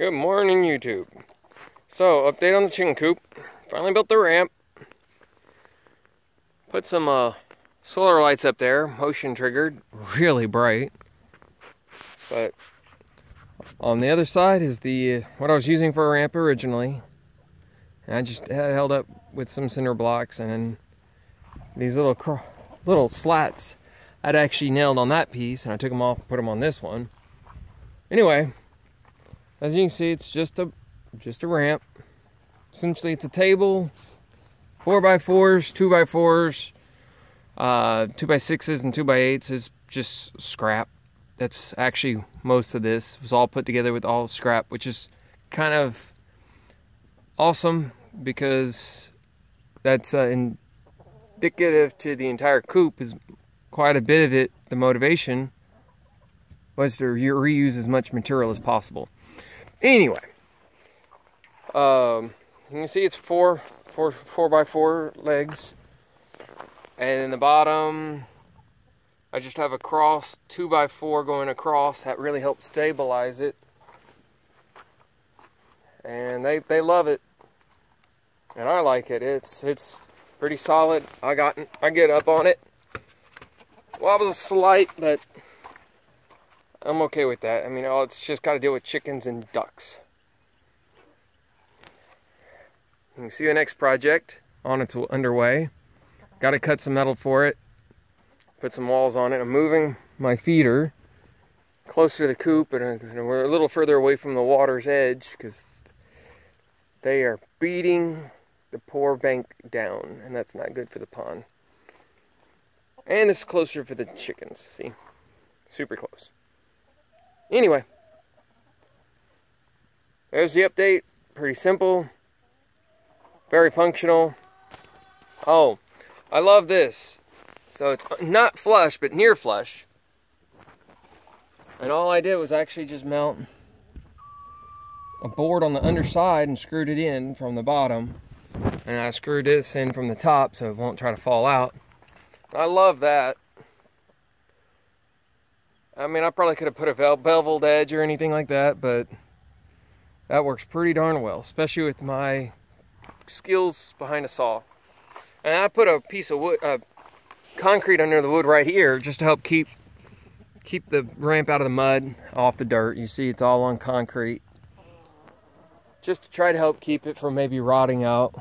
Good morning, YouTube. So, update on the chicken coop. Finally built the ramp. Put some uh, solar lights up there, motion triggered, really bright. But on the other side is the what I was using for a ramp originally. And I just had held up with some cinder blocks and these little little slats I'd actually nailed on that piece and I took them off and put them on this one. Anyway, as you can see, it's just a just a ramp. Essentially, it's a table, four by fours, two by fours, uh, two by sixes, and two by eights is just scrap. That's actually most of this. It was all put together with all scrap, which is kind of awesome because that's uh, indicative to the entire coop is quite a bit of it. The motivation was to reuse as much material as possible. Anyway, um, you can see it's four, four, four by four legs, and in the bottom, I just have a cross two by four going across. That really helps stabilize it, and they they love it, and I like it. It's it's pretty solid. I got I get up on it. Well, it was a slight, but I'm okay with that. I mean, all it's just got to deal with chickens and ducks. You can see the next project on its underway. Got to cut some metal for it. Put some walls on it. I'm moving my feeder closer to the coop and we're a little further away from the water's edge because they are beating the poor bank down and that's not good for the pond. And it's closer for the chickens, see? Super close. Anyway, there's the update. Pretty simple, very functional. Oh, I love this. So it's not flush, but near flush. And all I did was actually just mount a board on the underside and screwed it in from the bottom. And I screwed this in from the top so it won't try to fall out. I love that. I mean, I probably could have put a beveled edge or anything like that, but that works pretty darn well, especially with my skills behind a saw. And I put a piece of wood, uh, concrete under the wood right here just to help keep keep the ramp out of the mud, off the dirt. You see it's all on concrete. Just to try to help keep it from maybe rotting out.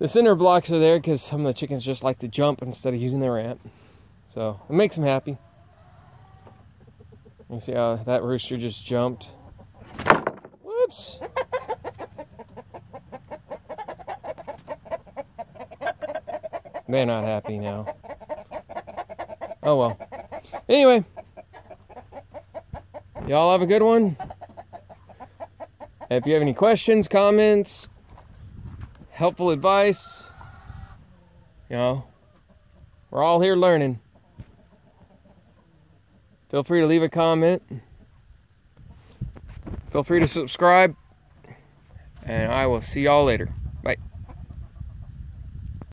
The cinder blocks are there because some of the chickens just like to jump instead of using the ramp. So it makes them happy. You see how that rooster just jumped? Whoops! They're not happy now. Oh well. Anyway, y'all have a good one. If you have any questions, comments, helpful advice, you know, we're all here learning. Feel free to leave a comment. Feel free to subscribe. And I will see y'all later.